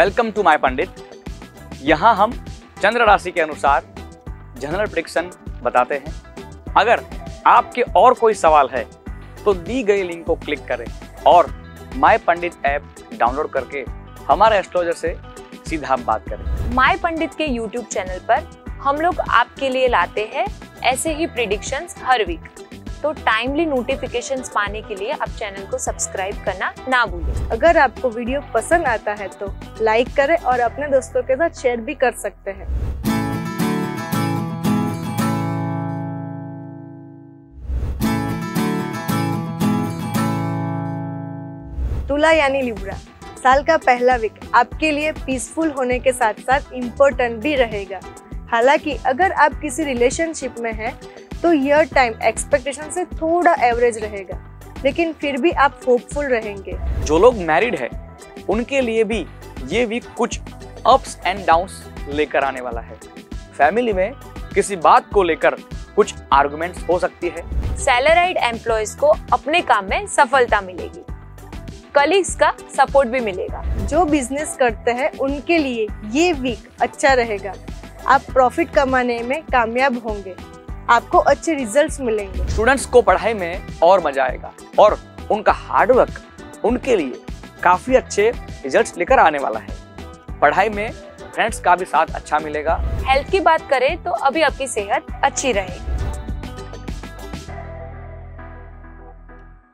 Welcome to my पंडित यहाँ हम चंद्र राशि के अनुसार जनरल प्रिडिक्शन बताते हैं। अगर आपके और कोई सवाल है तो दी गई लिंक को क्लिक करें और माय पंडित ऐप डाउनलोड करके हमारे एस्ट्रोलॉजर से सीधा हम बात करें। माय पंडित के यूट्यूब चैनल पर हम लोग आपके लिए लाते हैं ऐसे ही प्रिडिक्शंस हर वीक तो टाइमली नोटिफिकेशन पाने के लिए आप चैनल को सब्सक्राइब करना ना भूलें। अगर आपको वीडियो पसंद आता है तो लाइक करें और अपने दोस्तों के साथ शेयर भी कर सकते हैं। तुला यानी लिब्रा, साल का पहला वीक आपके लिए पीसफुल होने के साथ साथ इम्पोर्टेंट भी रहेगा। हालाँकि अगर आप किसी रिलेशनशिप में हैं तो यह टाइम एक्सपेक्टेशन से थोड़ा एवरेज रहेगा लेकिन फिर भी आप होपफुल रहेंगे। जो लोग मैरिड है उनके लिए भी ये वीक कुछ अप्स एंड डाउन्स लेकर आने वाला है। फैमिली में किसी बात को लेकर कुछ आर्गुमेंट्स हो सकती है। सैलराइड एम्प्लॉयज़ को अपने काम में सफलता मिलेगी। कलीग्स का सपोर्ट भी मिलेगा। जो बिज़नेस करते हैं उनके लिए ये वीक अच्छा रहेगा। आप प्रॉफिट कमाने में कामयाब होंगे। आपको अच्छे रिजल्ट्स मिलेंगे। स्टूडेंट्स को पढ़ाई में और मज़ा आएगा और उनका हार्डवर्क उनके लिए काफ़ी अच्छे रिजल्ट्स लेकर आने वाला है। पढ़ाई में फ्रेंड्स का भी साथ अच्छा मिलेगा। हेल्थ की बात करें तो अभी आपकी सेहत अच्छी रहेगी।